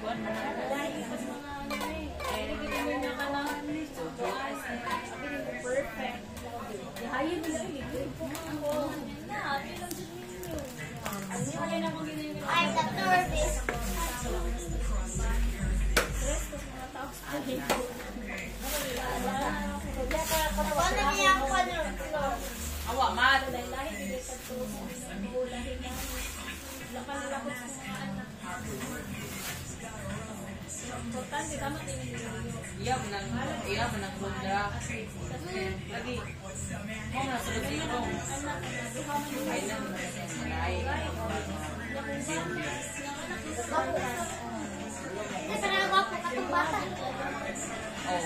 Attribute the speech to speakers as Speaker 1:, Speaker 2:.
Speaker 1: na.
Speaker 2: Na. Perfect. Hayo eh. Ako, na, happy lang dyan ninyo. Ano yung alin ako ginagawa?
Speaker 3: Ay, the service.
Speaker 2: Stress ko mga tao sa akin.
Speaker 3: Paano niya ako ano?
Speaker 1: Awa, mat.
Speaker 2: Lahi-lahi, hindi sa tuwa sa Sultan kita mah tinggi
Speaker 1: Iya benar iya benar bunda Lagi,
Speaker 2: mau menang
Speaker 1: seperti itu. kamu
Speaker 2: menaik. Ini pernah aku ketumbatan. Oh,